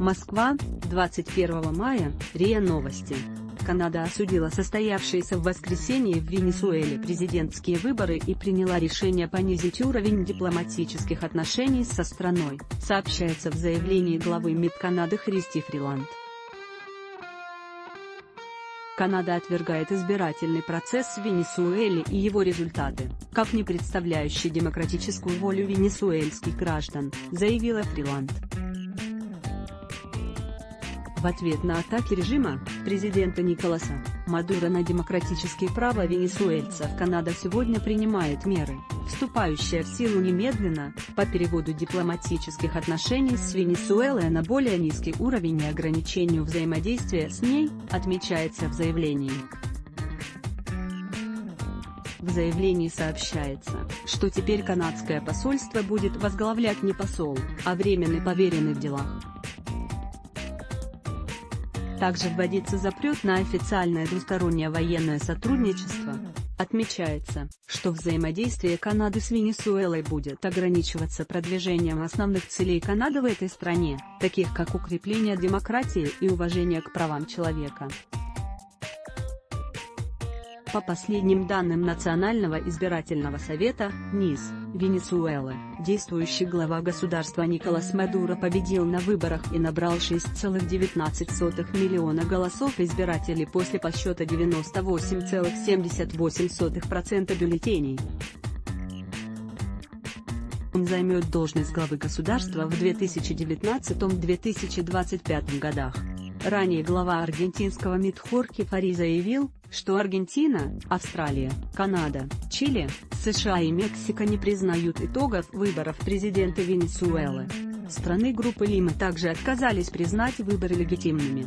Москва, 21 мая, РИА Новости. Канада осудила состоявшиеся в воскресенье в Венесуэле президентские выборы и приняла решение понизить уровень дипломатических отношений со страной, сообщается в заявлении главы МИД Канады Христи Фриланд. Канада отвергает избирательный процесс в Венесуэле и его результаты, как не представляющий демократическую волю венесуэльских граждан, заявила Фриланд. В ответ на атаки режима, президента Николаса Мадуро на демократические права венесуэльцев Канада сегодня принимает меры, вступающие в силу немедленно, по переводу дипломатических отношений с Венесуэлой на более низкий уровень и ограничению взаимодействия с ней, отмечается в заявлении. В заявлении сообщается, что теперь канадское посольство будет возглавлять не посол, а временный поверенный в делах. Также вводится запрет на официальное двустороннее военное сотрудничество. Отмечается, что взаимодействие Канады с Венесуэлой будет ограничиваться продвижением основных целей Канады в этой стране, таких как укрепление демократии и уважение к правам человека. По последним данным Национального избирательного совета, НИС, Венесуэлы, действующий глава государства Николас Мадуро победил на выборах и набрал 6,19 миллиона голосов избирателей после подсчета 98,78% бюллетеней. Он займет должность главы государства в 2019-2025 годах. Ранее глава аргентинского МИД Хорхе Фари заявил, что Аргентина, Австралия, Канада, Чили, США и Мексика не признают итогов выборов президента Венесуэлы. Страны группы Лима также отказались признать выборы легитимными.